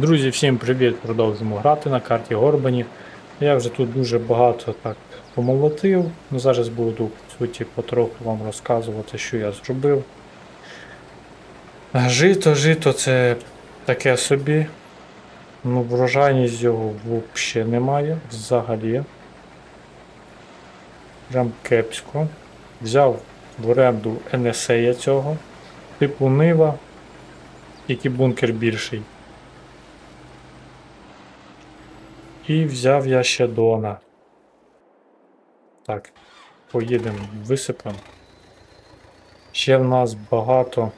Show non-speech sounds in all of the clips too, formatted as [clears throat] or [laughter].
Друзі, всім привіт! Продовжуємо грати на карті Горбані. Я вже тут дуже багато так помолотив. Ну, зараз буду по суті потроху вам розказувати, що я зробив. Жито, жито це таке собі. Ну, врожайність його взагалі немає. Взагалі. Прям кепсько. Взяв в оренду NSA цього. Типу Нива. Тільки бункер більший. І взяв я ще Дона. Так, поїдемо, висипемо. Ще в нас багато.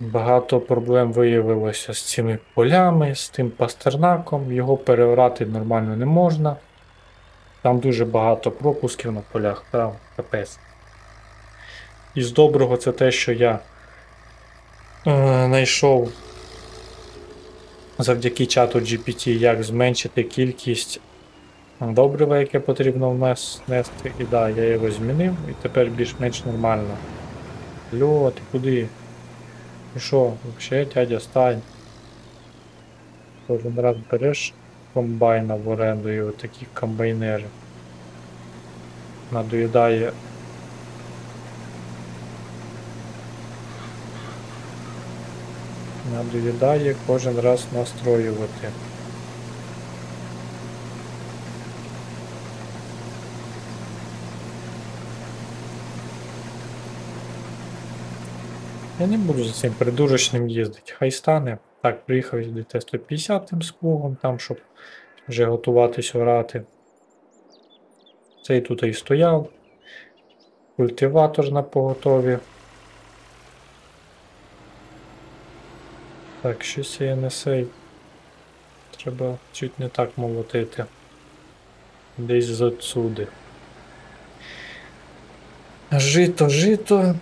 Багато проблем виявилося з цими полями, з тим пастернаком. Його переорати нормально не можна. Там дуже багато пропусків на полях, там капець. І з доброго це те, що я е, знайшов завдяки чату GPT, як зменшити кількість добрива, яке потрібно внести. І да, я його змінив і тепер більш-менш нормально. Льо, ти куди? І що, взагалі, дядя, стань. Кожен раз береш комбайна в оренду і отакі комбайнери. Надоїдає надоїдає кожен раз настроювати. Я не буду за цим придурочним їздити. Хай стане. Так, приїхав сюди Т-150 з кругом, там, щоб вже готуватись орати. Цей тут і стояв. Культиватор на поготові. Так, щось я не сей. Треба чуть не так молотити. Десь з. Жито, жито.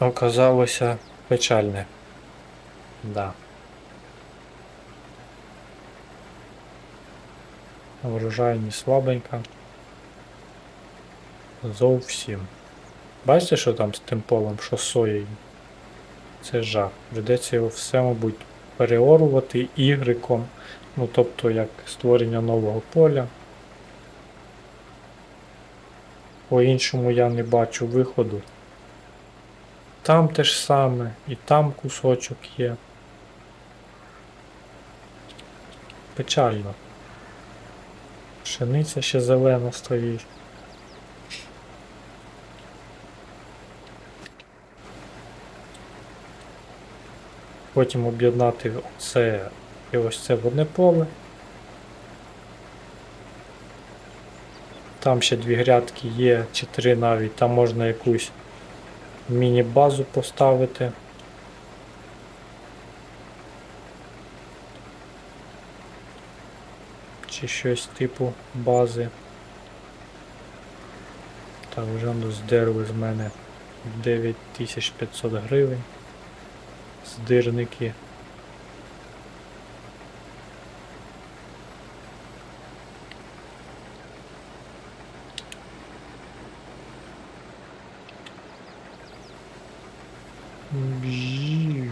Оказалося печальне. Да. Врожайність слабенька. Зовсім. Бачите, що там з тим полем, що соєю? Це жах. Придеться його все, мабуть, переорувати ігриком. Ну, тобто як створення нового поля. По-іншому я не бачу виходу. Там те ж саме, і там кусочок є. Печально. Пшениця ще зелена стоїть. Потім об'єднати оце і ось це в одне поле. Там ще дві грядки є, чи три навіть, там можна якусь міні-базу поставити. Чи щось типу бази. Так, вже воно здерли з мене 9500 гривень. Здирники. Бжі.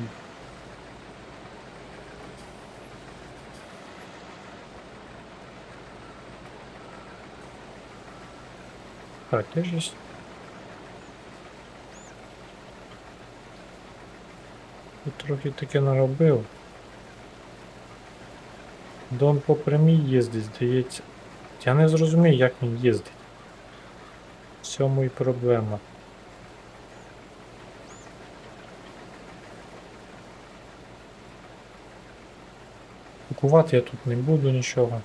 Так, я же Тут трохи таке наробив. Дон по прямій їздить, здається. Я не зрозумію, як він їздить. В цьому і проблема. Купувати я тут не буду нічого.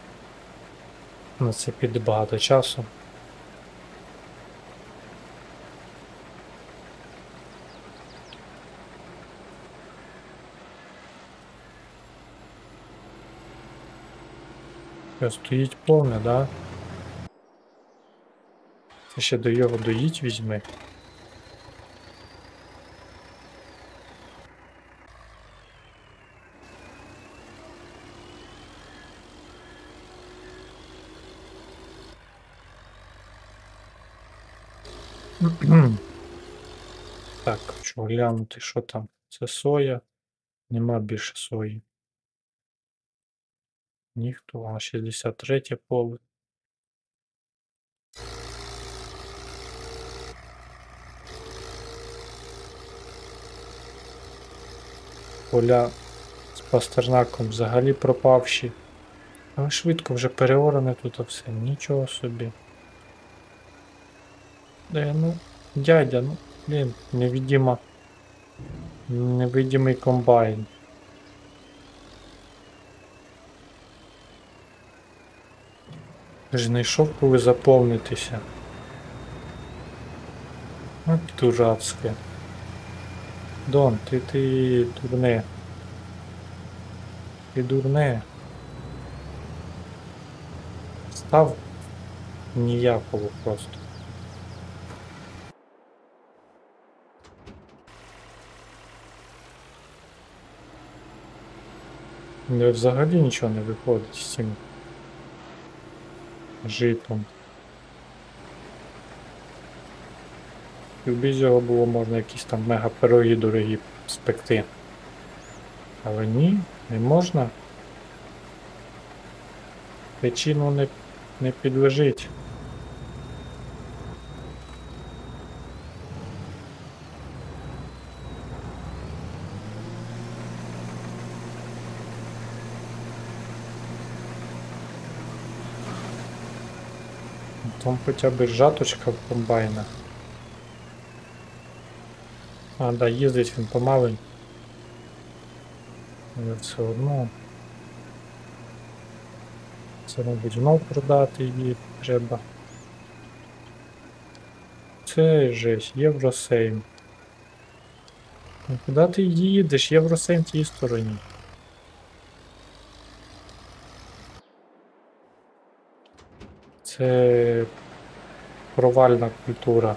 На це піде багато часу. Що, стоїть повне, да? Це ще до його доїть візьми. Так, хочу глянути, що там. Це соя. Нема більше сої. Ніхто, а 63 поле. Поля з пастернаком взагалі пропавші. Але швидко вже переоране тут все. Нічого собі. Де, ну, дядя, ну, блін, невидима. Невидимий комбайн. Ти ж знайшов коли заповнитися. От дурацьке. Дон, ти ти дурне. Ти дурне. Став ніякого просто. Взагалі нічого не виходить з цим житом. І в його було можна якісь там мега пироги дорогі спекти. Але ні, не можна. Причину не, не підлежить. Там хоча б жаточка комбайна. А, да, їздить він помаленьку. Але все одно. Це, мабуть, знов продати її треба. Це жесть, Євросейм. Ну, Куди ти їдеш? Євросейм в тій стороні. Це провальна культура.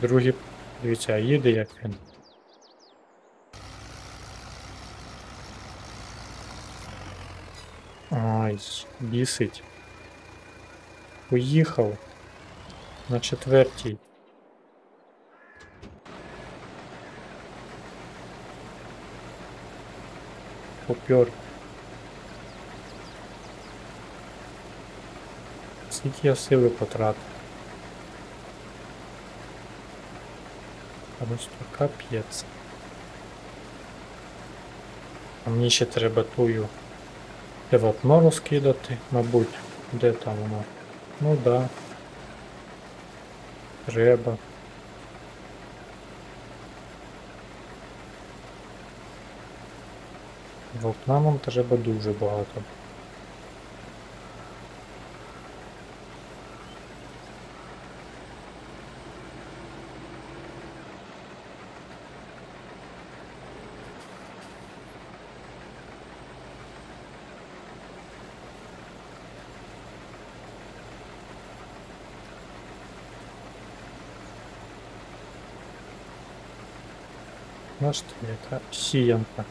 Другі. Дивіться, їде як він. Ай, бісить. Поїхав. На четвертій. Попер. Скільки я сили потратив? Просто капець. А мені ще треба тую Деватно розкидати, мабуть. Де там воно? Ну да. Треба. Вапна нам треба дуже багато. Бачите, яка сіянка.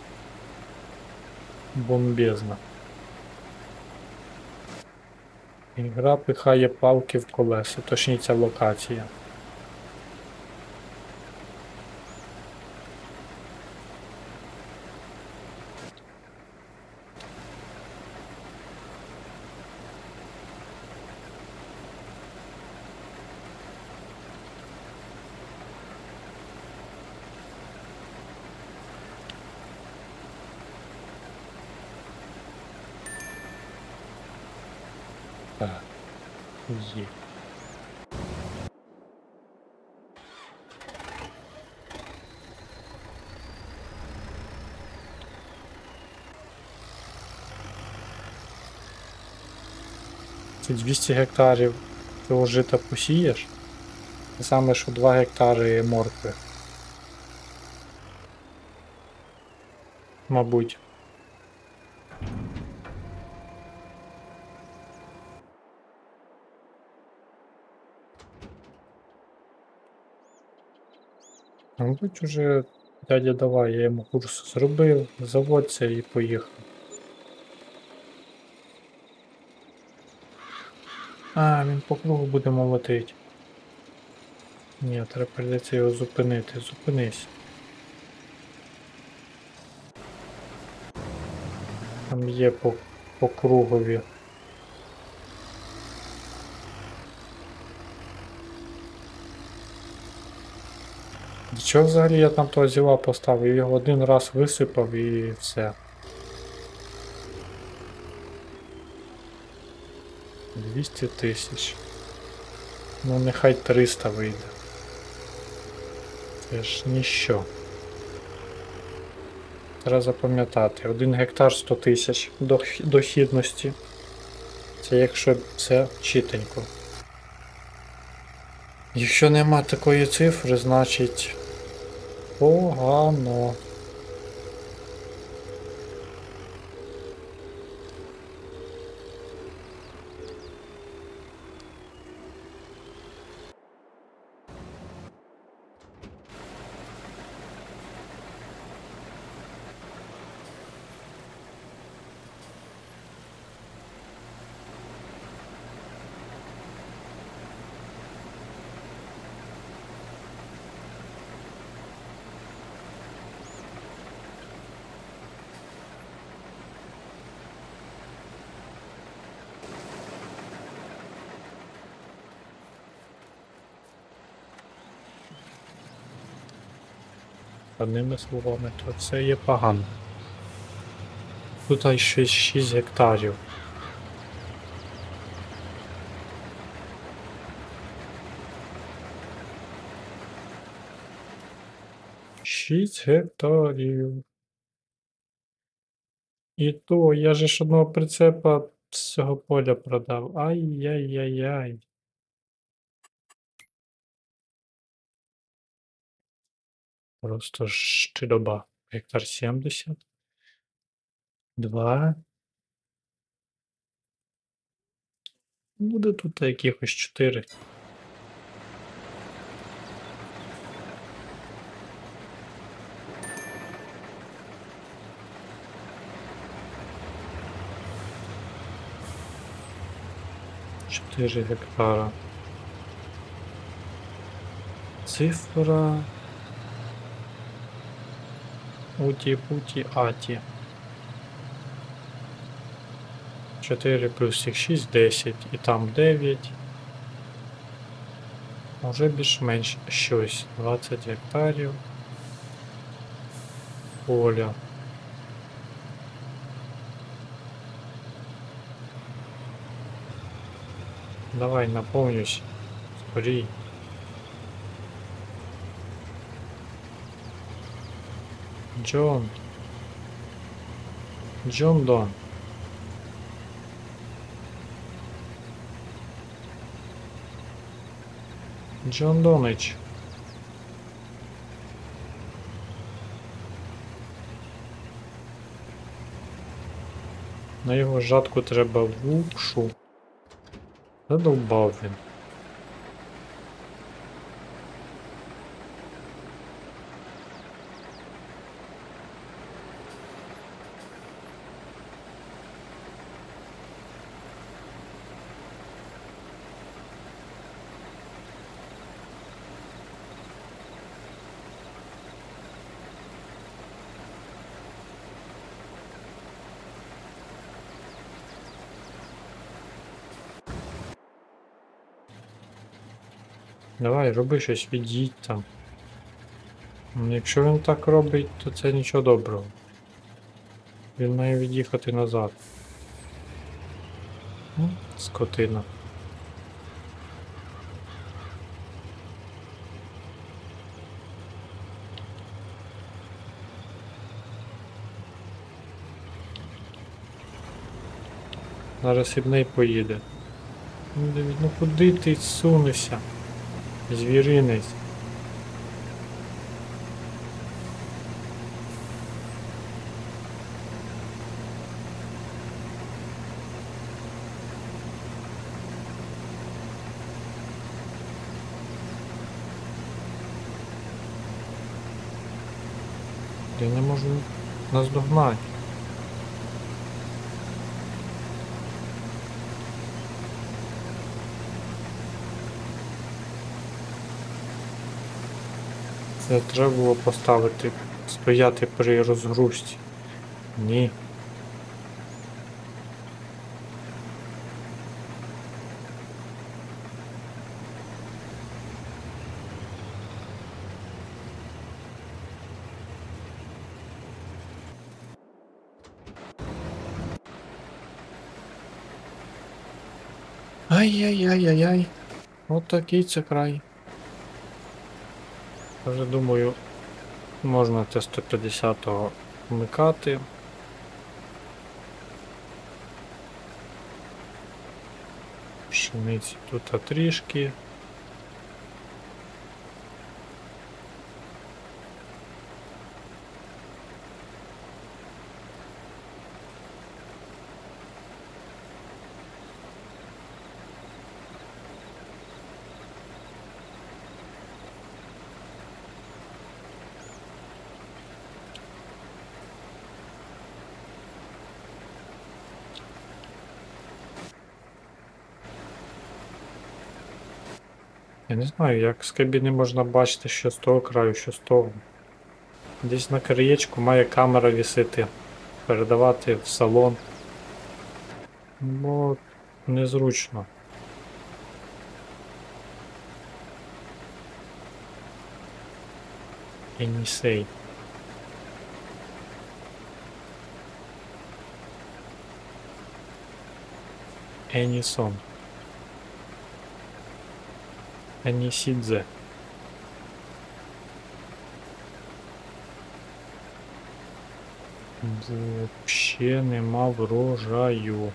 Бомбезна. Ігра пихає палки в колеса, точніше локація. Так. Є. Це 200 гектарів цього жита посієш? Те саме, що 2 гектари моркви. Мабуть. Ну уже дядя давай, я йому курс зробив, заводься і поїхав. А, він по кругу буде молотити. Ні, треба прийдеться його зупинити, зупинись. Там є по, по кругові. Для чого взагалі я там того зіла поставив? Його один раз висипав і все. 200 тисяч. Ну нехай 300 вийде. Це ж ніщо. Треба запам'ятати. 1 гектар 100 тисяч дохідності. Це якщо це чітенько. Якщо нема такої цифри, значить погано. Одними словами, то це є погано. Тут ще 6 гектарів. Шість гектарів. І то, я же ж одного прицепа з цього поля продав. Ай-яй-яй-яй. Просто щидоба. Гектар 70. Два. Буде тут якихось 4. Чотири гектара. Цифра. Уті-путі аті. 4 плюс їх 6, 10. І там 9. Може більш-менш щось. 20 гектарів. Поля. Давай наповнюсь. Скорей. Джон. Джон Дон. Джон Донич. На його жатку треба вукшу. Задовбав він. Давай, роби щось, від'їдь там. Ну, Якщо він так робить, то це нічого доброго. Він має від'їхати назад. Ну, Скотина. Зараз Сідней поїде. Ну, ну куди ти сунешся? Звіринець. Я не можу наздогнати. Не треба було поставити, стояти при розгрузці. Ні. Ай-яй-яй-яй-яй. Отакий це край. Я Вже думаю, можна Т-150 вмикати. Пшениці тут трішки. Я не знаю, як з кабіни можна бачити, що з того краю, що з того. Десь на краєчку має камера вісити, передавати в салон. Бо незручно. Енісей. Енісон. Анісідзе. Вообще нема врожаю.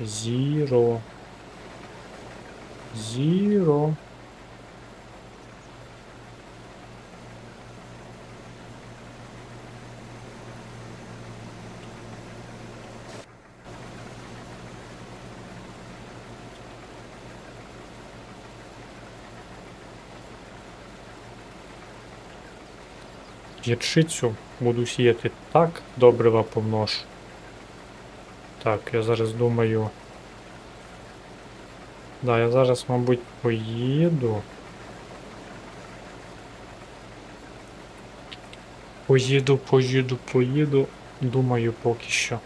Зіро. Зіро. Гірчицю буду сіяти так, добрива помношу. Так, я зараз думаю. Да, я зараз, мабуть, поїду. Поїду, поїду, поїду. Думаю поки що.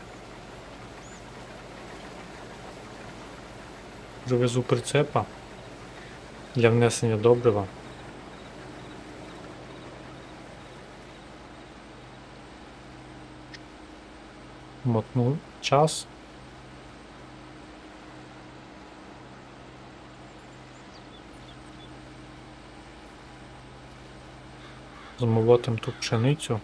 Завезу прицепа для внесення добрива. Мотну час. Змолотим ту пшеницю.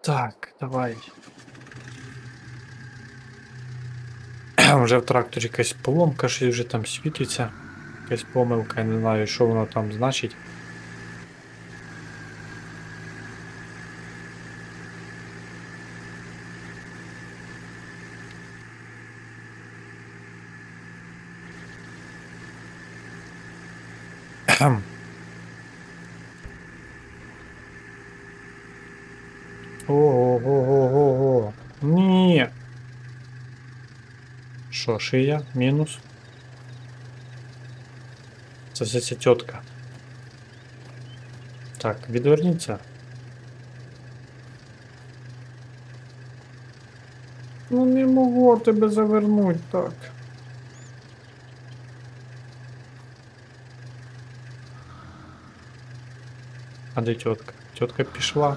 Так, давай. [clears throat] Вже в тракторі якась поломка, щось вже там світиться. Якась помилка, я не знаю, що воно там значить. Що, шия? Мінус? Це все ця тітка. Так, відверніться. Ну не могло тебе завернуть так. А де тітка? Тітка пішла.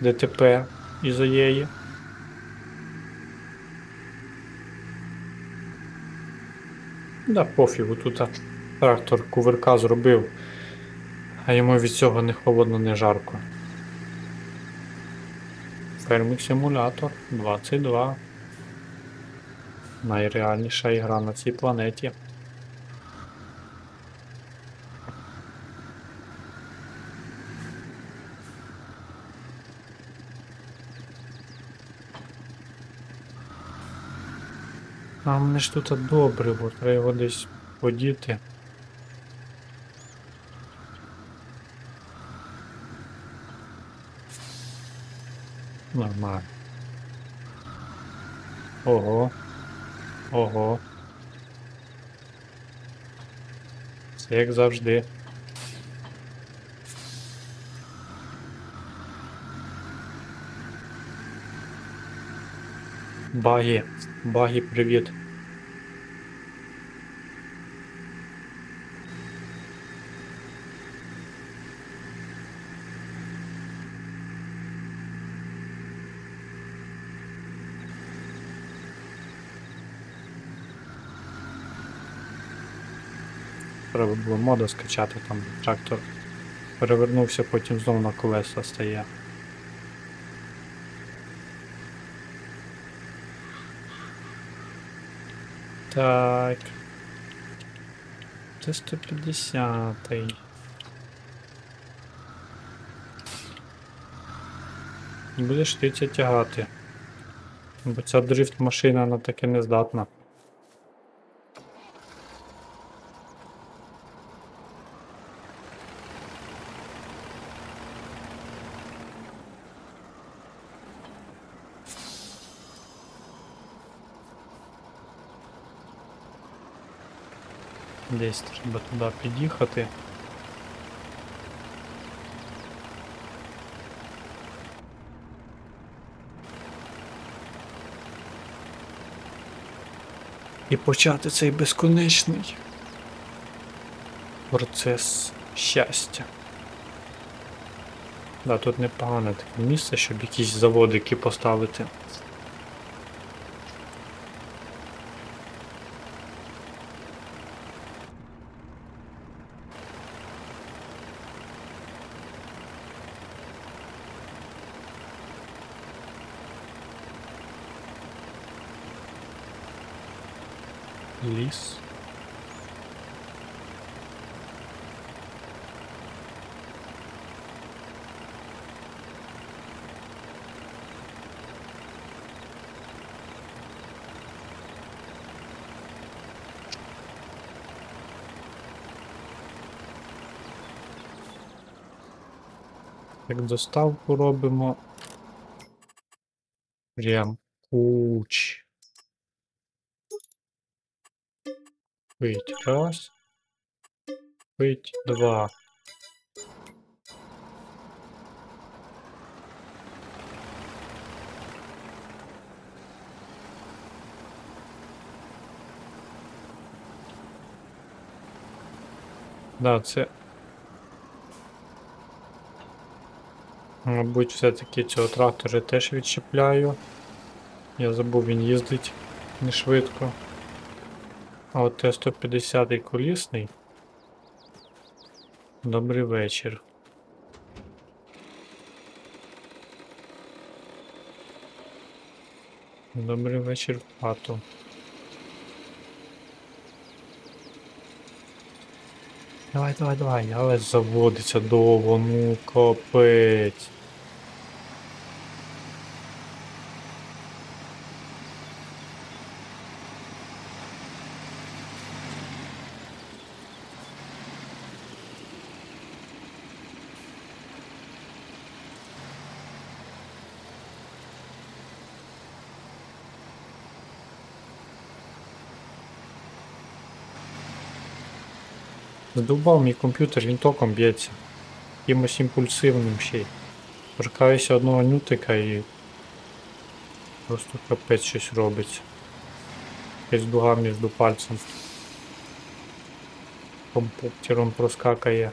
ДТП із-за її. Да, пофігу, тут трактор кувирка зробив, а йому від цього не холодно, не жарко. Фермік симулятор 22. Найреальніша ігра на цій планеті. Мене ж тут добре, бо треба його десь подіти. Нормально. Ого. Ого. Все як завжди. Багі. Багі, привіт. Треба було мода скачати, там трактор перевернувся, потім знову на колеса стає. Так. Це 150. І будеш ти це тягати. Бо ця дрифт машина на таке не здатна. Десь треба туди під'їхати. І почати цей безконечний процес щастя. Да, тут непогане таке місце, щоб якісь заводики поставити. Як доставку робимо. Прям куч. Пить раз. Пить два. Да, це. Мабуть, все-таки цього трактора теж відчіпляю. Я забув, він їздить не швидко. А от Т-150 колісний. Добрий вечір. Добрий вечір в Давай, давай, давай, але заводиться довго, ну капець. Задовбав мій комп'ютер, він током б'ється. Якимось імпульсивним ще й. Торкаюся одного нютика і. Просто капець щось робиться. Якась дуга між пальцем. Комп'ютером проскакає.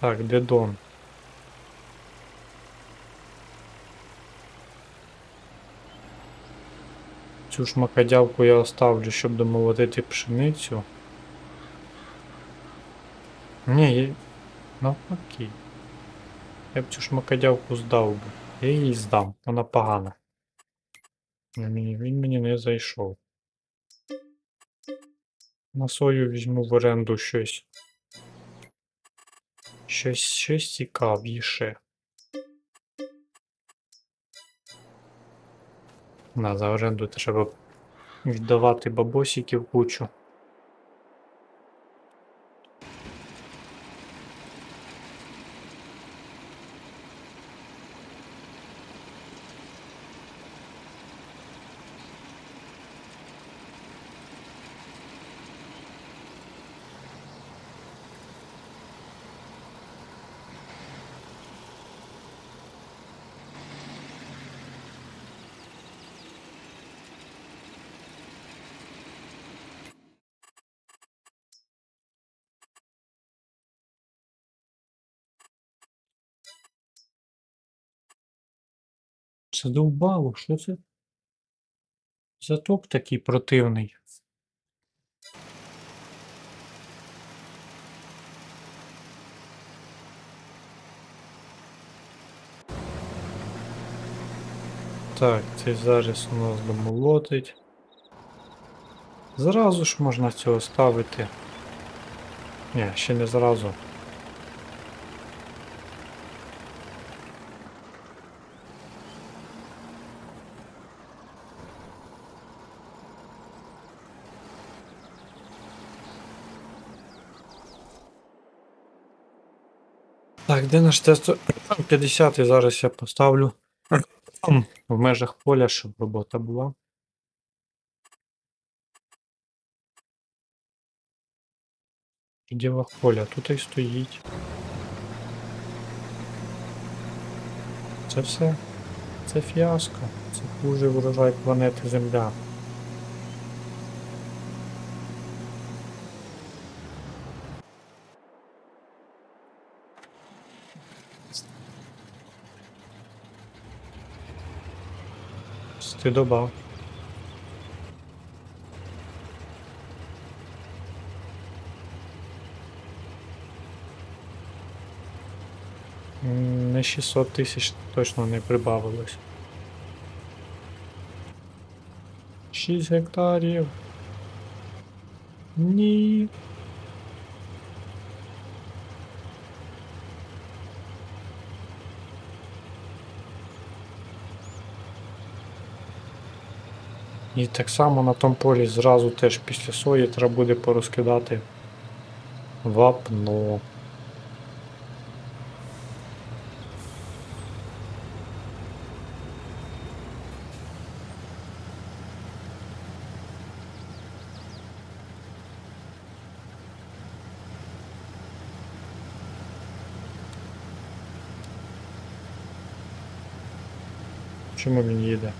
Так, де Дон? Цю ж я оставлю, щоб домолотити пшеницю. Ні, навпаки. Я б цю ж здав би. Я її здам, вона погана. Він мені не зайшов. На сою візьму в оренду щось. Щось щось цікавіше. На, за оренду треба віддавати бабосиків кучу. Задовбало, що це? Заток такий противний. Так, цей зараз у нас домолотить. Зразу ж можна цього ставити. Ні, ще не зразу. Так, де наш тест 50 зараз я поставлю в межах поля, щоб робота була. В поля, тут і стоїть. Це все. Це фіаско. Це хуже врожай планети Земля. Стидоба. М, На 600 тисяч точно не прибавилось. 6 гектарів. Ні. І так само на тому полі зразу теж після сої треба буде порозкидати вапно. Чому він їде?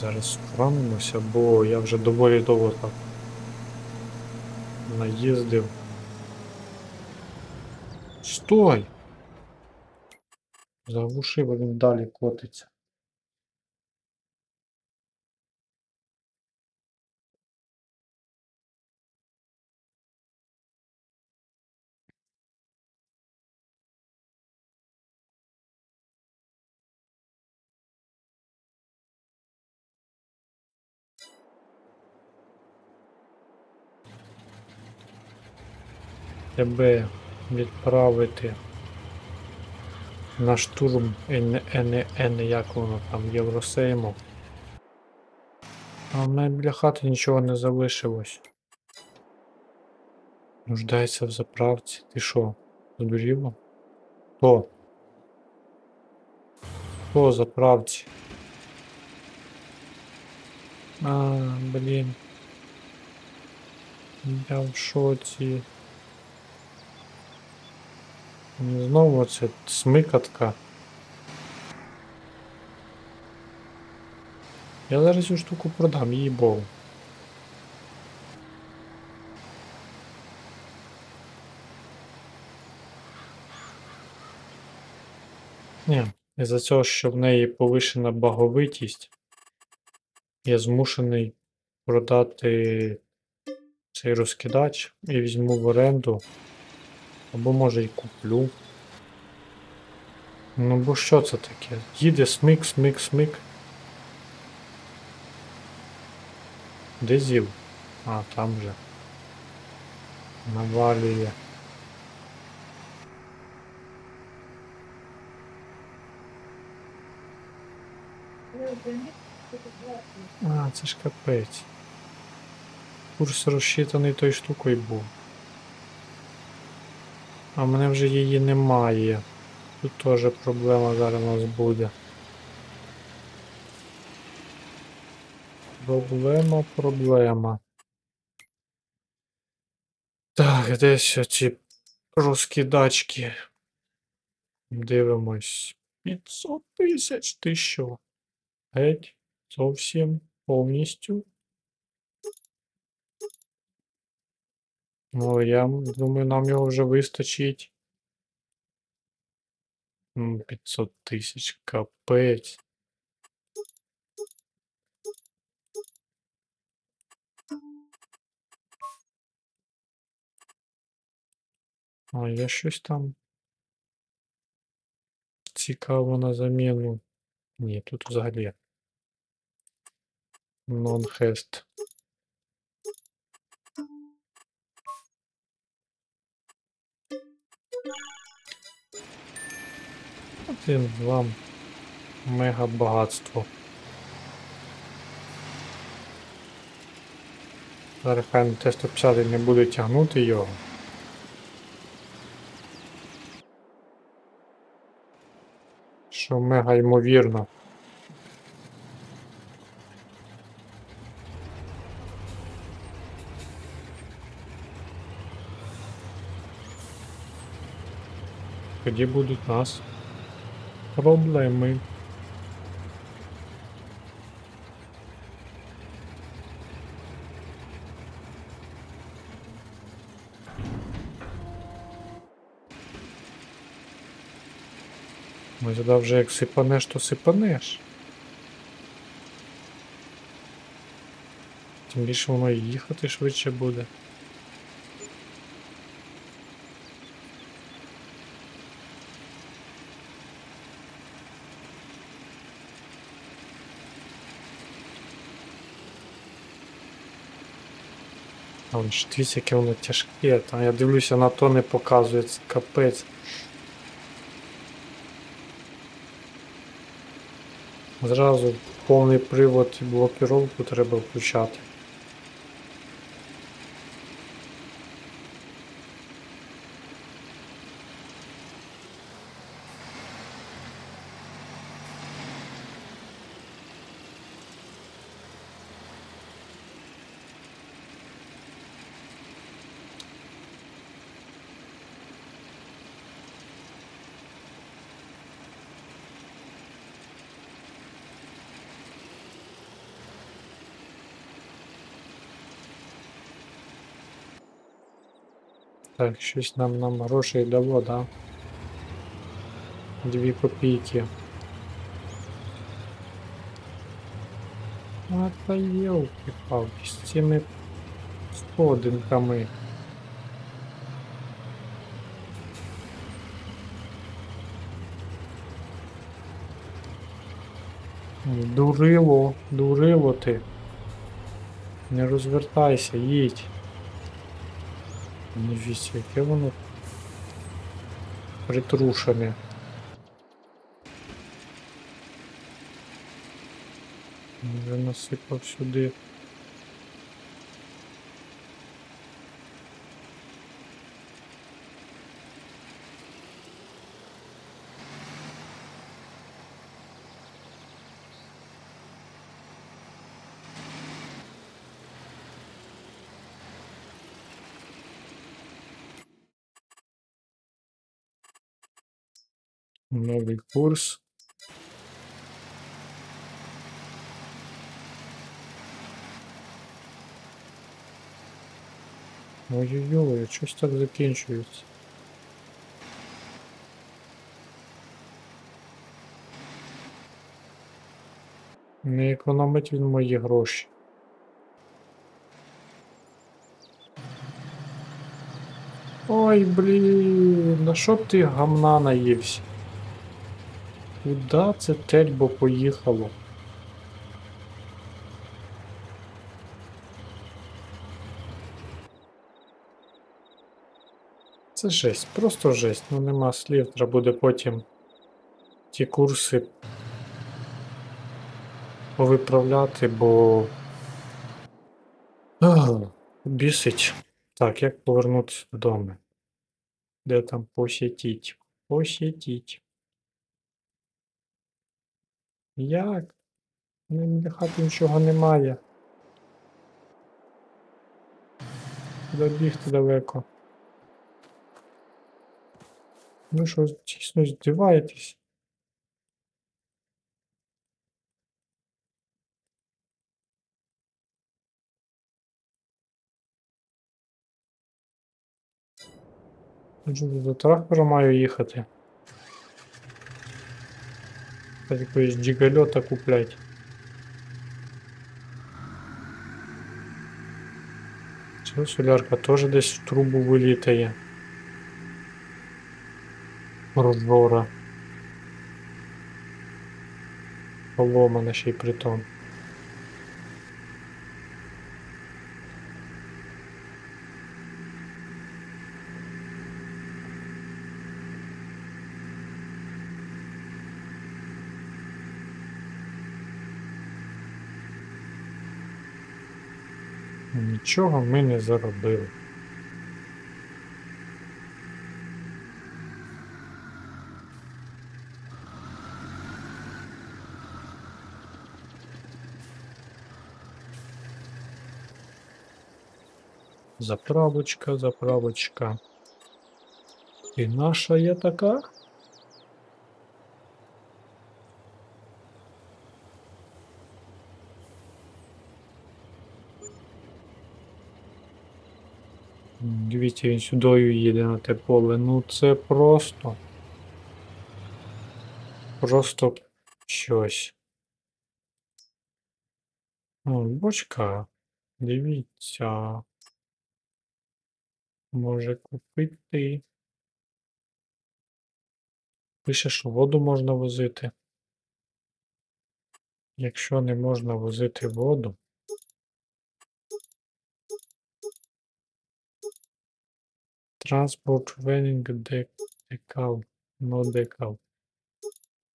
Зараз схоронимося, бо я вже доволі довго так наїздив. Стой! Заглушив, він далі котиться. Тебе відправити на штурм Н, Н, Н, як воно там, Євросейму. А в мене біля хати нічого не залишилось. Нуждається в заправці. Ти що, здуріло? Хто? Хто заправці? А, блін. Я в шоці. Знову це смикатка. Я зараз цю штуку продам, їй богу. Ні, із-за цього, що в неї повишена баговитість, я змушений продати цей розкидач і візьму в оренду. Або може й куплю. Ну бо що це таке? Їде смик, смик, смик. Де зіл? А, там же. Навалює. А, це ж капець. Курс розчитаний той штукою був. А в мене вже її немає. Тут теж проблема зараз у нас буде. Проблема, проблема. Так, десь оці розкидачки. Дивимось. 500 тисяч, ти що? Геть, зовсім повністю. Ну, я м- думаю, нам його вже вистачить. М, 500 тисяч, капець. А, я щось там. Цікаво на заміну. Ні, тут взагалі. Non-hest. Один вам мега багатство. Зараз хай на Т-150 не буде тягнути його. Що мега ймовірно. Тоді будуть нас проблеми. Ми сюди вже як сипанеш, то сипанеш. Тим більше воно їхати швидше буде. Ж дивіться, яке воно тяжке. Там я дивлюся, на то не показується. Капець. Зразу повний привод і блокировку треба включати. Так, щось нам нам грошей дало, да? Дві копійки. А та елки палки з цими сходинками. Дурило, дурило ти. Не розвертайся, їдь. Дивіться, яке воно притрушене. Вже насипав сюди. Новий курс. Ой-ой-ой, щось так закінчується. Не економить він мої гроші. Ой, блін, на що б ти гамна наївся? Куда це тельбо поїхало? Це жесть, просто жесть. Ну нема слів, треба буде потім ті курси повиправляти, бо. Бісить. Так, як повернутися додому? Де там посітіть? Посітіть. Як? Ну, Біля хати нічого немає. Добігти далеко. Ви що, чесно здіваєтесь? До трактора маю їхати. Та якоїсь джигальота куплять. Це солярка теж десь в трубу вилітає. Прозора. Поломана ще й притом. Нічого ми не заробили. Заправочка, заправочка. І наша є така? М, він сюдою їде на те поле. Ну це просто. Просто щось. О, бочка. Дивіться. Може купити. Пише, що воду можна возити. Якщо не можна возити воду. Transport de- decal. No decal.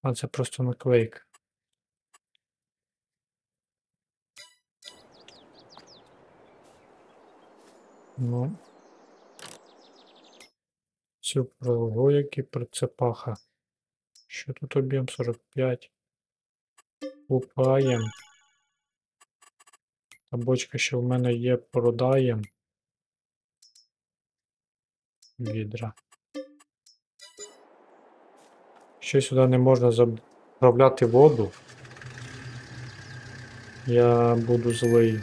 А це просто наклейка. Ну. Все Цю прологояки прицепаха. Що тут об'єм 45? Купаєм. Та бочка, що в мене є, продаєм. Відра. Що сюди не можна заправляти воду. Я буду злий.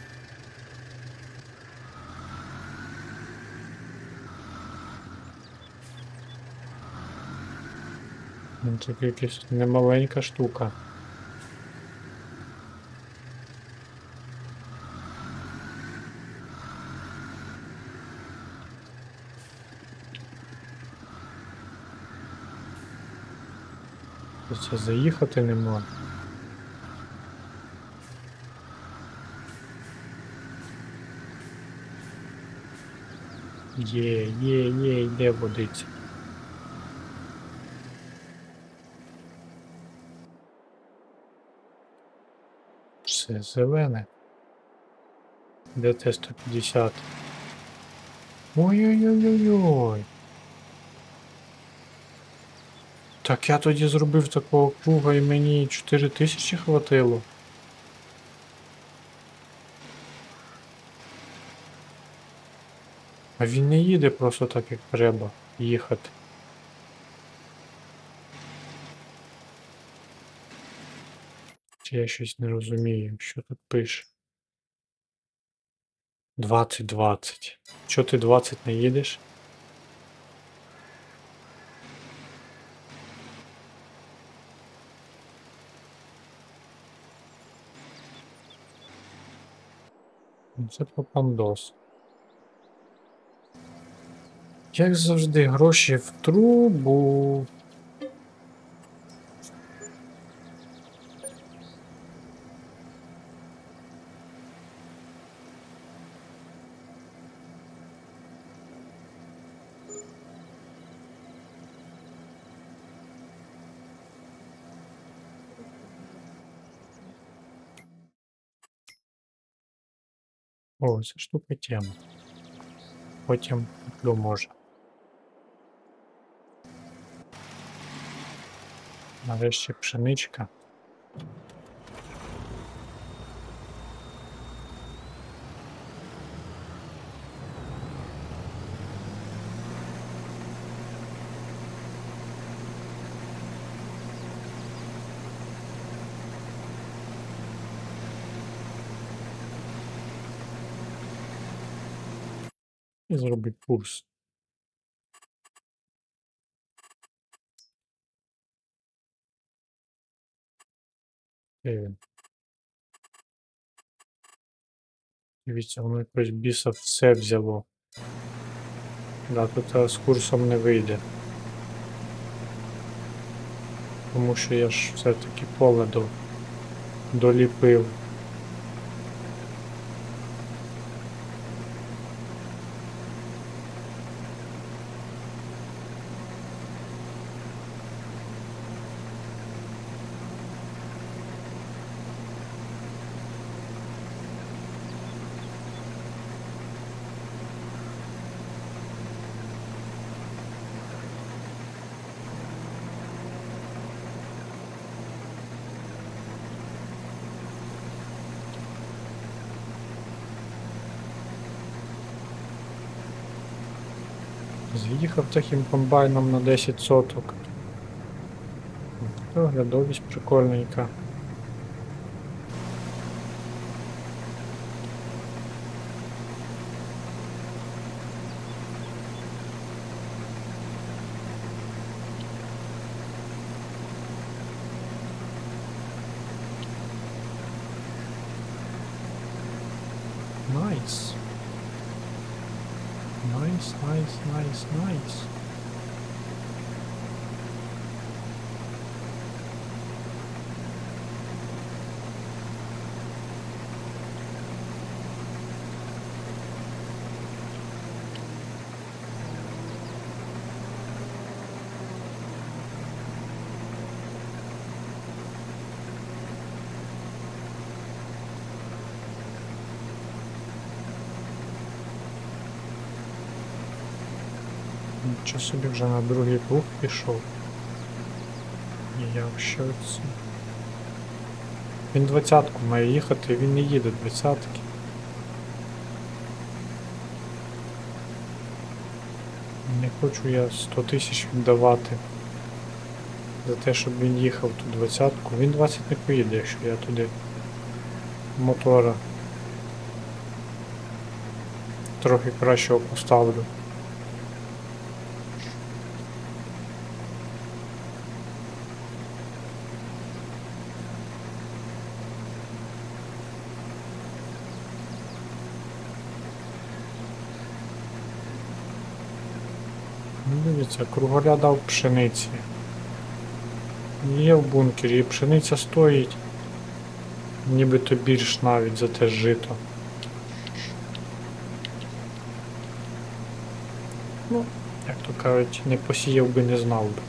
Це якась немаленька штука. Це заїхати не можна. Є, є, є, йде водиця. Все зелене. Де Т-150? Ой-ой-ой-ой-ой. Так я тоді зробив такого круга і мені 4000 хватило. А він не їде просто так, як треба їхати. Чи я щось не розумію, що тут пише. 20-20. Чого ти 20 не їдеш? Це попандос. Як завжди, гроші в трубу. ось штука тема. Потім куплю може. Нарешті пшеничка. І зробить курс. Де він? Дивіться, воно якось біса все взяло. Да, тут е, з курсом не вийде. Тому що я ж все-таки поле до... доліпив. З'їхав таким комбайном на 10 соток. Оглядовість прикольненька. Нічого собі вже на другий круг пішов. І я ще це. Він двадцятку має їхати, він не їде двадцятки. Не хочу я 100 тисяч віддавати за те, щоб він їхав ту двадцятку. Він 20 не поїде, якщо я туди мотора трохи кращого поставлю. Ну, Дивіться, кругоглядав пшениці. Є в бункері, і пшениця стоїть. Нібито більш навіть за те жито. Ну, як то кажуть, не посіяв би, не знав би.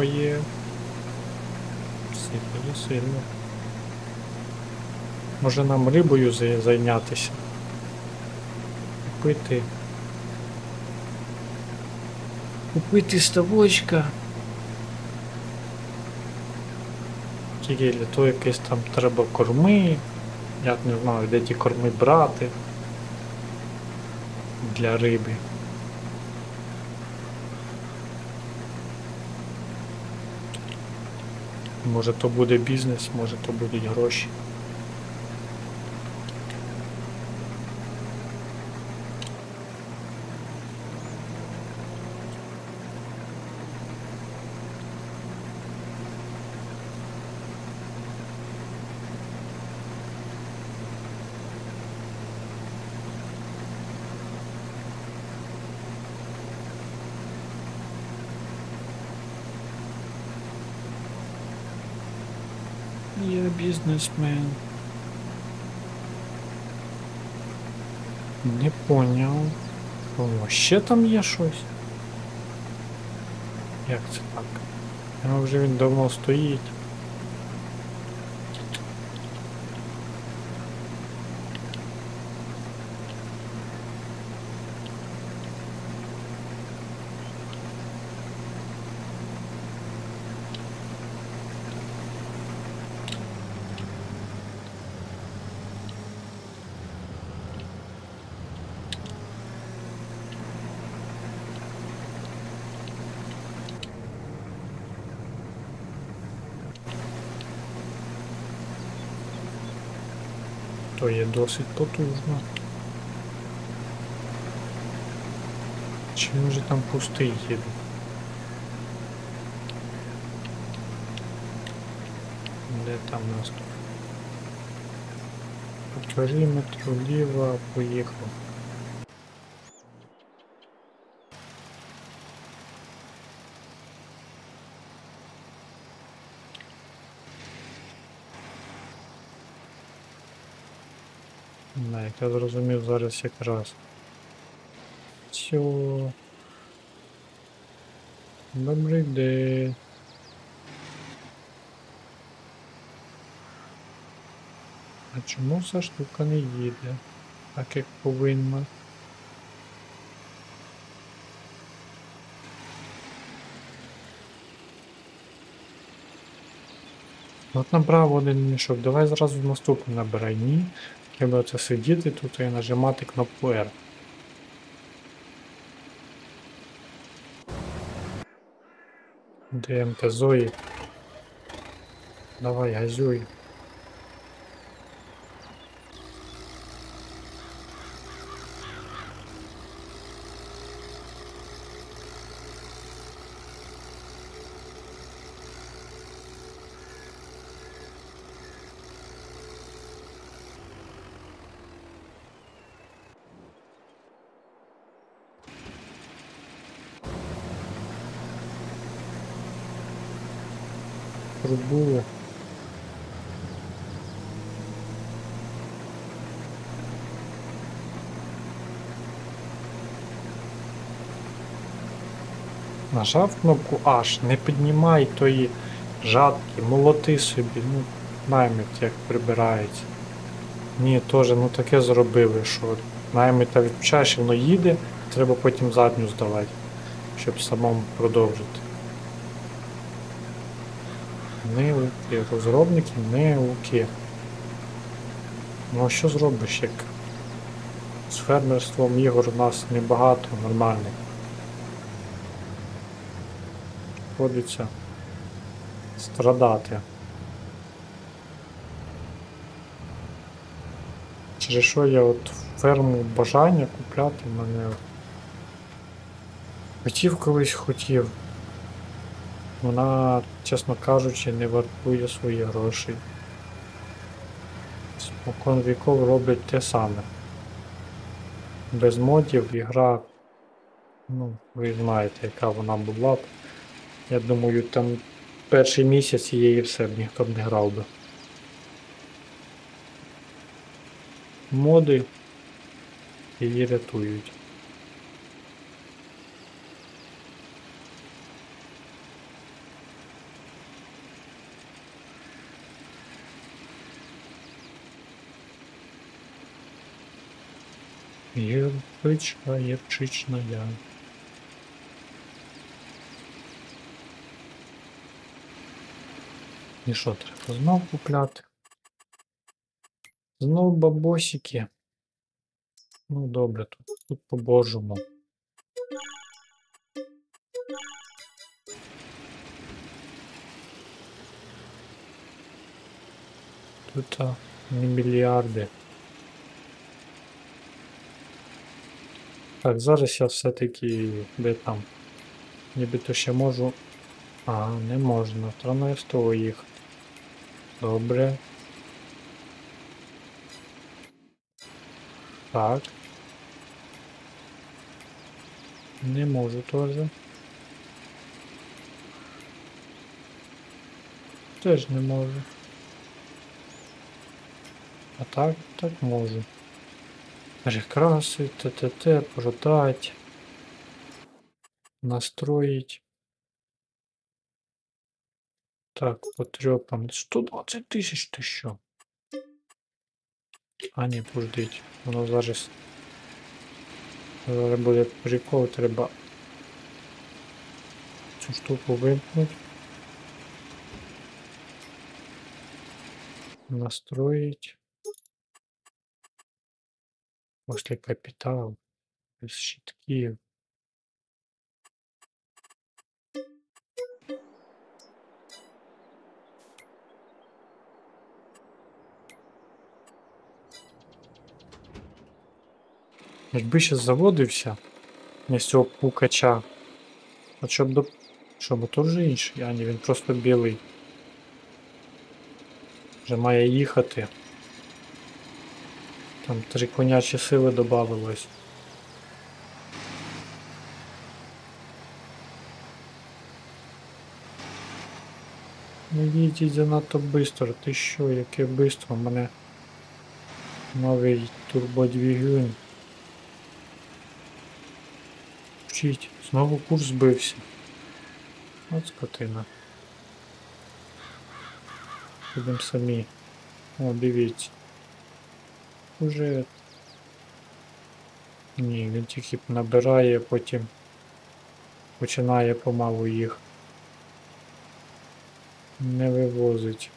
Сипає. Сипає сильно. Може нам рибою зайнятися? Купити. Купити ставочка. Тільки для того якесь там треба корми. Я не знаю, де ті корми брати. Для риби. Може то буде бізнес, може то будуть гроші. Я бізнесмен. Не понял. О, ще там є щось? Як це так? Я вже він давно стоїть. Досить потужно. Чи вже там пустий їде? Де там наступ? По периметру ліво поїхав. Не, як я зрозумів зараз якраз. Все. Добрий день. А чому ця штука не їде? Так як повинна. От набрав один мішок, давай зразу наступний набирай. Ні. Треба це сидіти тут і нажимати кнопку R. ДМТ Зої. Давай, газюй. Трубу. Нажав кнопку H, не піднімай тої жатки, молоти собі, ну, наймит як прибирається. Ні, теж ну таке зробили, що наймита відпущаєш, і воно їде, треба потім задню здавати, щоб самому продовжити. Не уки, розробники не уки. Ну а що зробиш, як з фермерством ігор у нас небагато нормальних. Приходиться страдати. Через що я от ферму бажання купляти мене. Хотів колись хотів. Вона, чесно кажучи, не вартує свої гроші. Спокон віков роблять те саме. Без модів ігра, ну, ви знаєте, яка вона була б. Я думаю, там перший місяць її все б ніхто б не грав би. Моди її рятують. Євчична, євчична я. І що треба знов купляти? Знов бабосики. Ну добре, тут, тут по-божому. Тут а, не мільярди. Так, зараз я все-таки де там. Нібито ще можу. А, не можна. Странно СТО їх. Добре. Так. Не можу теж. Теж не можу. А так, так можу. Перекрасить, ТТТ, продать. Настроить. Так, потрепан. 120 тисяч ти що? А, ні, пождіть. Воно зараз. Зараз буде прикол, треба цю штуку вимкнути. Настроить. После капитала. Без щитків. Якби ще заводився не з цього пукача. От щоб до. Що, бо то вже інший, а ні, він просто білий. Вже має їхати. Там три конячі сили додавилось. Не їдіть занадто бистро. Ти що, яке бистро? У мене новий турбодвігун. Вчить. Знову курс збився. От скотина. Будемо самі. О, дивіться. Уже. Ні, він тільки набирає, потім починає помалу їх. Не вивозить.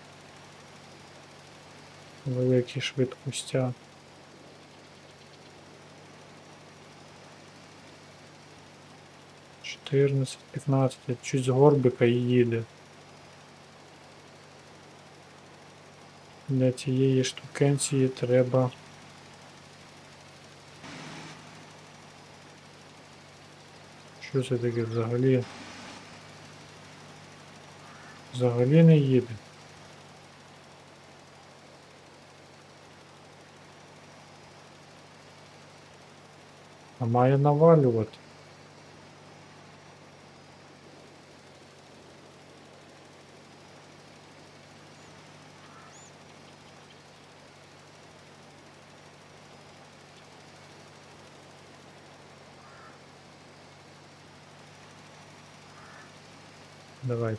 Великі швидкостя. Чотирнадцять, п'ятнадцять, чуть з горбика і їде. Для цієї штукенції треба. Що це таке взагалі? Взагалі не їде. А має навалювати.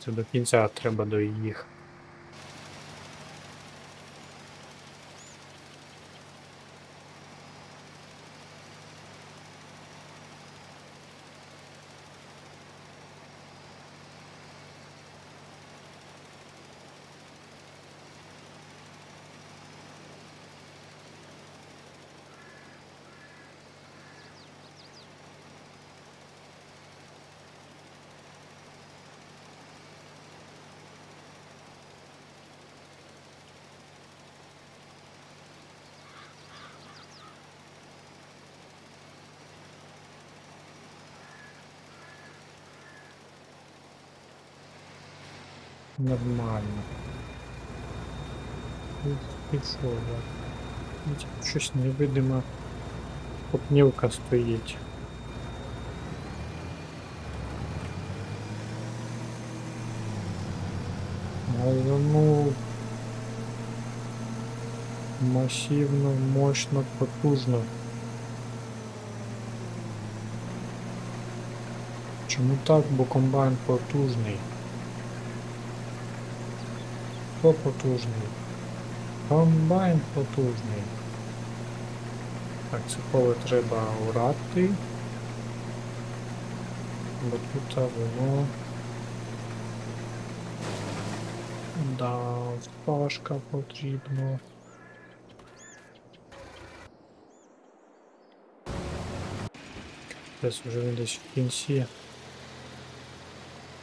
Давайте до кінця треба до Нормально. Я. Тут Щось невидима попнівка стоїть. Газанув масивно, мощно, потужно. Чому так? Бо комбайн потужний. Хто потужний? Комбайн потужний. Так, це поле треба урати. Бо тут воно. Да, впашка потрібно. Десь вже він десь в кінці.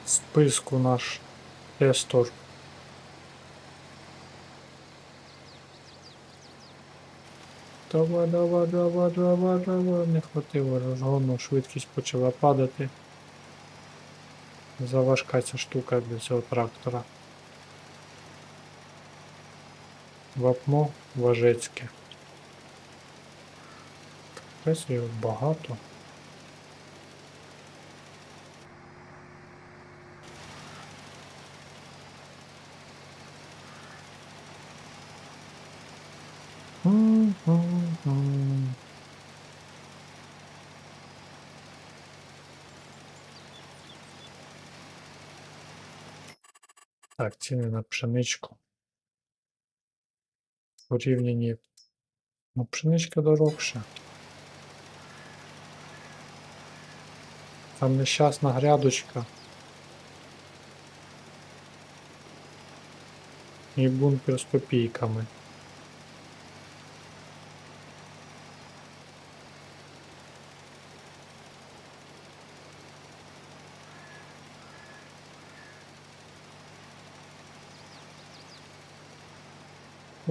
Списку наш тестор. Давай, давай, давай, давай, давай. Не хватило розгону, швидкість почала падати. Заважка ця штука для цього трактора. Вапно важецьке. Капець його багато. Так, ціни на пшеничку. Порівняні. Ну, пшеничка дорогша. Там нещасна грядочка. І бункер з копійками.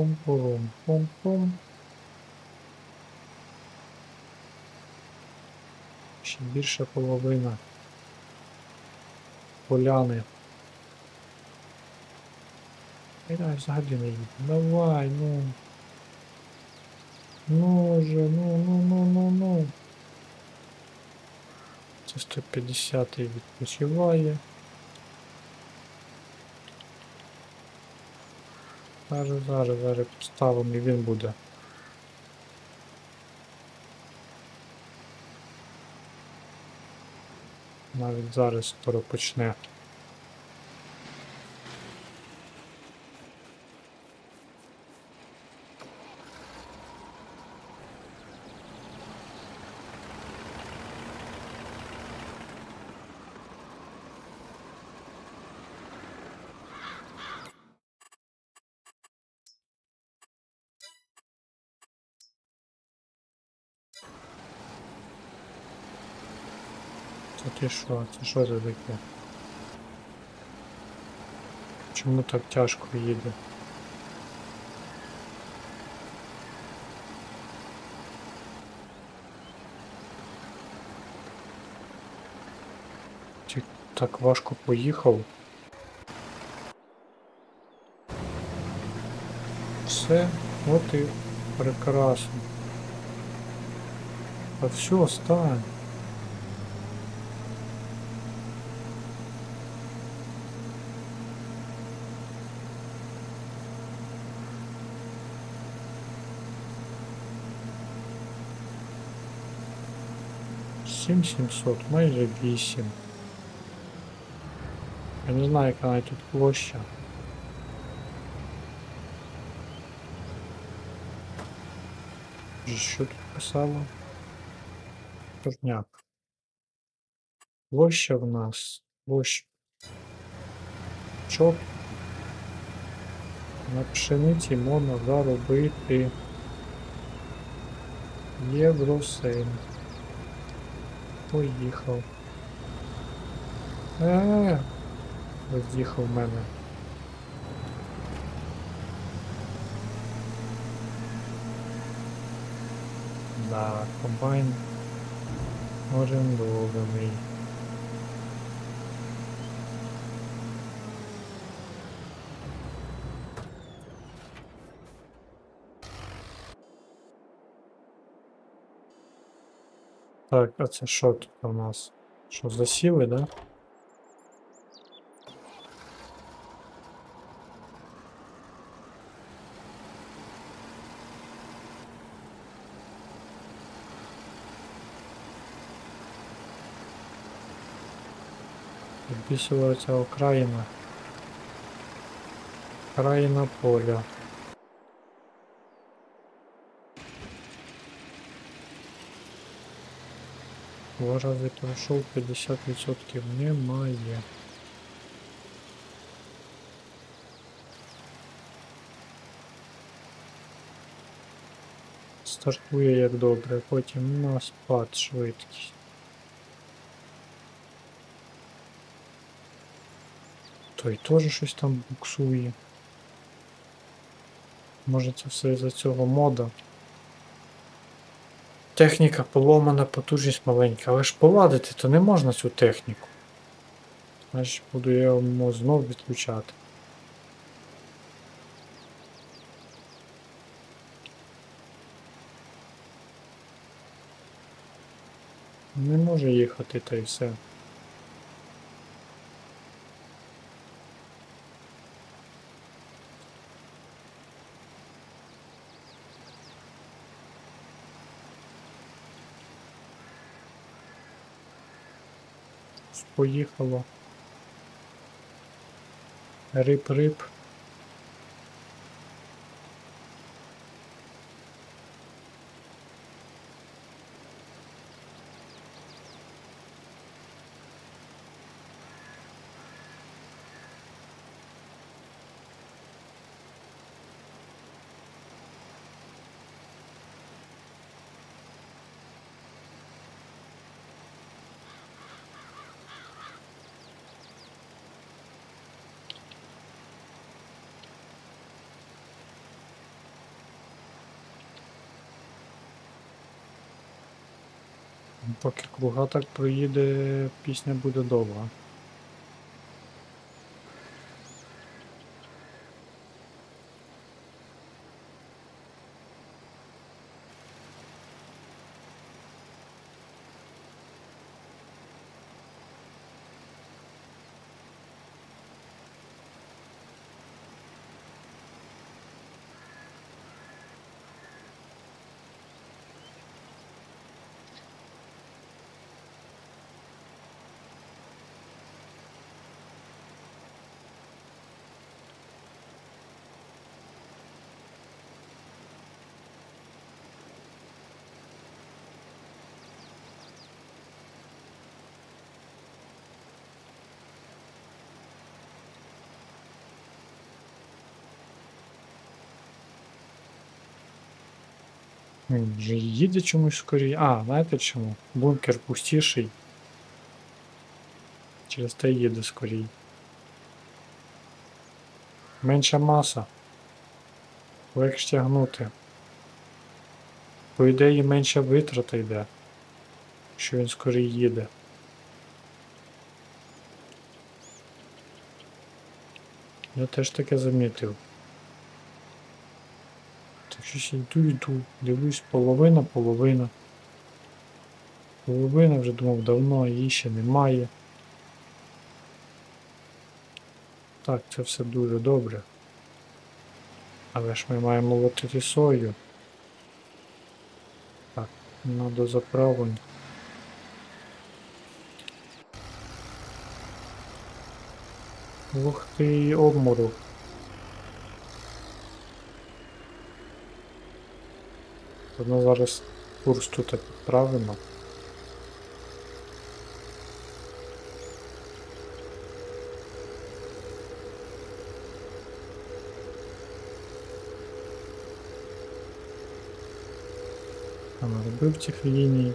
Пум-пурум, пум-пум. Ще більше половина. Поляни. Я взагалі не їду. Давай, ну. Ну же, ну, ну, ну, ну, ну. Це 150 відпочиває. Зараз, зараз, зараз поставимо і він буде. Навіть зараз скоро почне. Що? Це що за таке? Чому так тяжко їде? Чи так важко поїхав? Все, от і прекрасно. А все, стань. Сім сімсот, майже вісім. Я не знаю, яка навіть тут площа. Що тут писало? Турняк. Площа в нас. Площа. Чоп. На пшениці можна заробити євросейн. Поїхав. Е, роз'їхав в мене. Да, комбайн орендований. Так, а це що тут у нас? Що, засіли, да? Бісова ця окраїна. Країна поля. Два рази пройшов 50% немає. Стартує як добре, потім на спад швидкість. Той теж щось там буксує. Може це все із-за цього мода. Техніка поломана, потужність маленька, але ж поладити то не можна цю техніку. Значить буду я йому знов відключати. Не може їхати та й все. Поїхало. Рип-рип. Поки круга так проїде, пісня буде довга. Він вже їде чомусь скоріше. А, знаєте чому? Бункер пустіший. Через те їде скорій. Менша маса. Легше тягнути. По ідеї менша витрата йде. Що він скорій їде. Я теж таке замітив. Щось йду, йду. Дивлюсь, половина, половина. Половина вже думав давно, її ще немає. Так, це все дуже добре. Але ж ми маємо лотити сою. Так, надо заправлень. Ух ти, обморок. Воно зараз курс тут. А наробив цих ліній.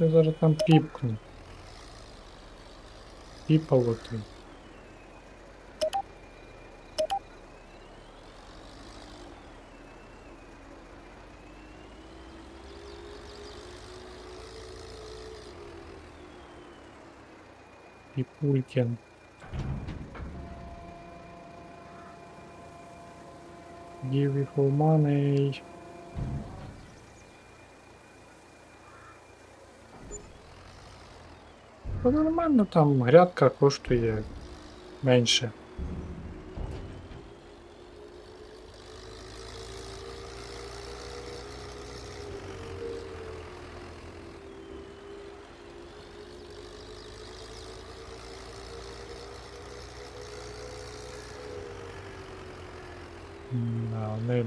Я тебе зараз там піпкну. Піпало ти. Піпулькін. Give me for money. Нормально там грядка коштує менше. Да, вони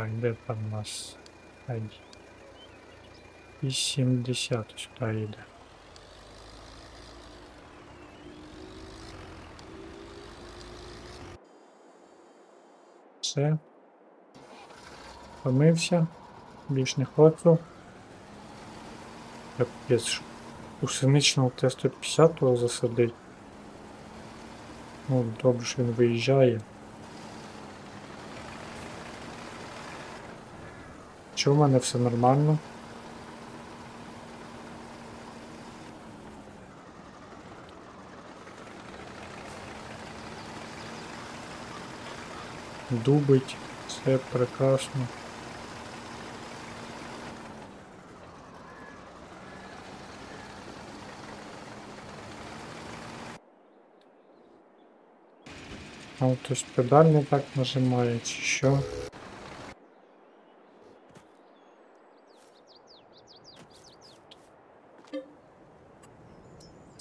Так, де там у нас? І 70 сюди йде. Все. Помився. Більш не хочу. Капець. У синичного Т-150 засадить. Ну, добре, що він виїжджає. Чи в мене все нормально? Дубить, все прекрасно. А хтось педаль не так нажимає, чи що?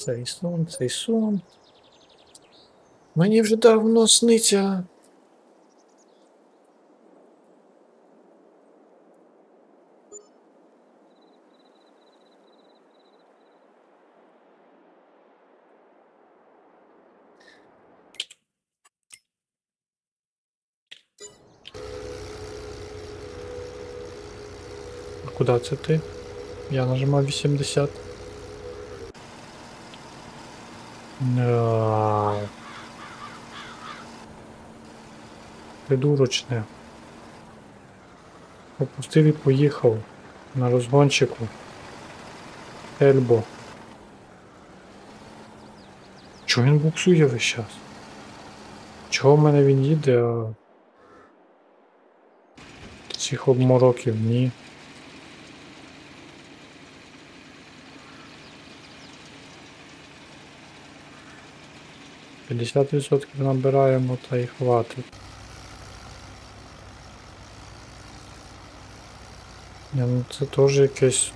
Цей сон, цей сон. Мені вже давно сниться. А куди це ти? Я нажимав 80. Да. Придурочне. Опустив і поїхав на розгончику. Ельбо. Чого він буксує весь час? Чого в мене він їде, цих обмороків ні. П'ятдесят відсотків набираємо та і хватить. Ні, ну це теж якесь.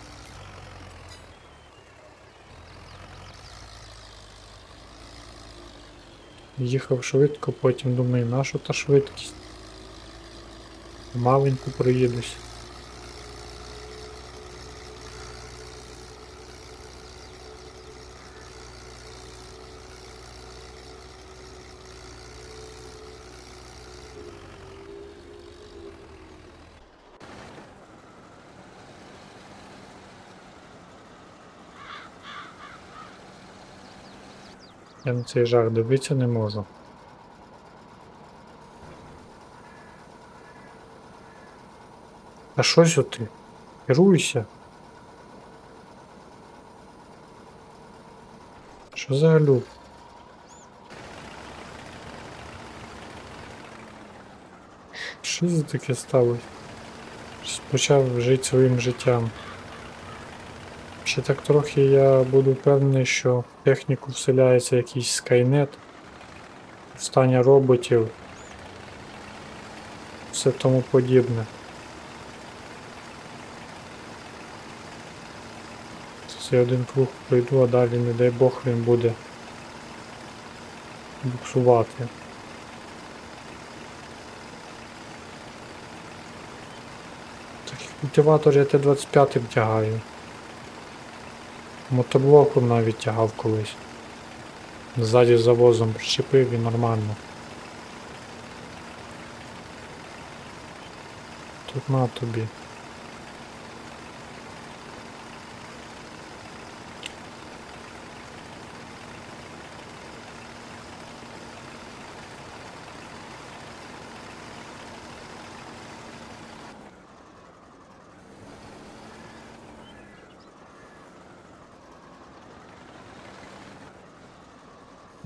Їхав швидко, потім думаю, на що та швидкість? Маленьку проїдусь. Я на цей жах дивитися не можу. А що ж ти? Керуйся. Що за глюк? Що за таке сталося? Почав жити своїм життям. Ще так трохи я буду впевнений, що в техніку вселяється якийсь скайнет, встання роботів, все тому подібне. Цей один круг пройду, а далі, не дай Бог, він буде буксувати. Такий культиватор я Т-25 тягаю. Мотоблоком навіть тягав колись. Ззаді за возом причепив і нормально. Тут на тобі.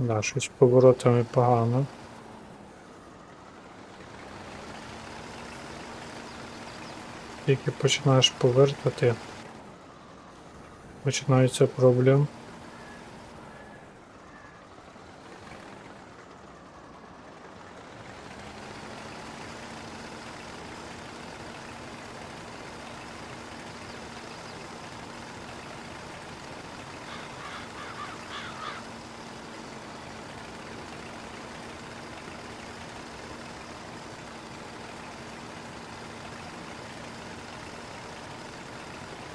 Да, щось з поворотами погано. Тільки починаєш повертати. Починаються проблеми.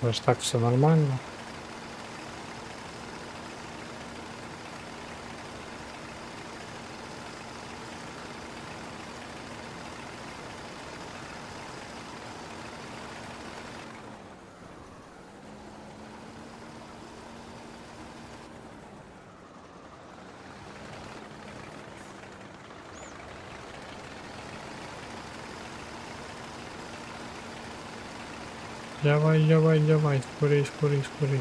Але так все нормально. Давай, давай, давай, скорей, скорей, скорей.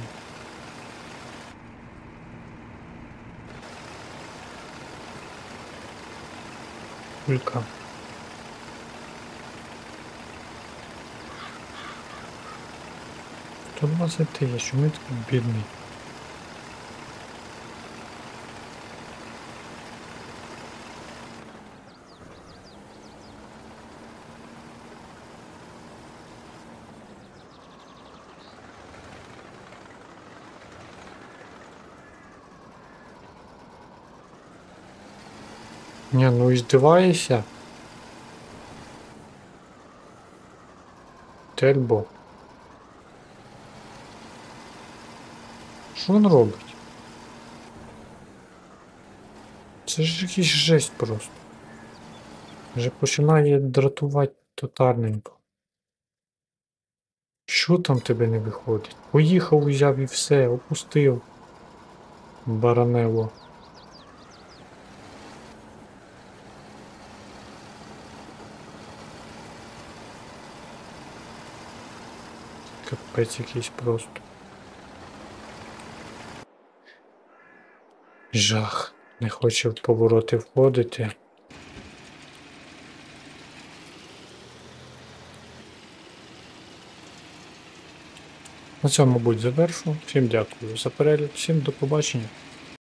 Кулька. Сто двадцять тисяч, ми такий бедный. Не, ну издеваешься? Тельбо. Що він робить? Це ж якийсь жесть просто. Вже починає дратувати тотальненько. Що там тебе не виходить? Поїхав, взяв і все, опустив. Баранело. Капець якийсь просто. Жах. Не хоче в повороти входити. На цьому, мабуть, завершу. Всім дякую за перегляд, всім до побачення.